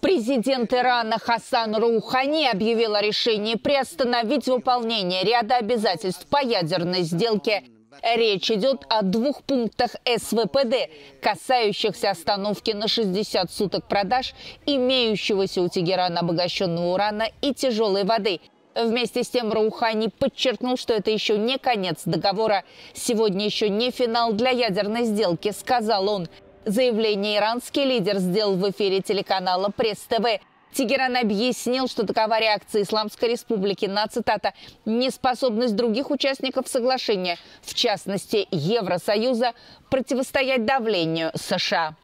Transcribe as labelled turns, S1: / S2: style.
S1: Президент Ирана Хасан Роухани объявил о решении приостановить выполнение ряда обязательств по ядерной сделке. Речь идет о двух пунктах СВПД, касающихся остановки на 60 суток продаж имеющегося у Тегерана обогащенного урана и тяжелой воды. Вместе с тем Раухани подчеркнул, что это еще не конец договора. Сегодня еще не финал для ядерной сделки, сказал он. Заявление иранский лидер сделал в эфире телеканала Пресс-ТВ. Тегеран объяснил, что такова реакция Исламской Республики на, цитата, «неспособность других участников соглашения, в частности Евросоюза, противостоять давлению США».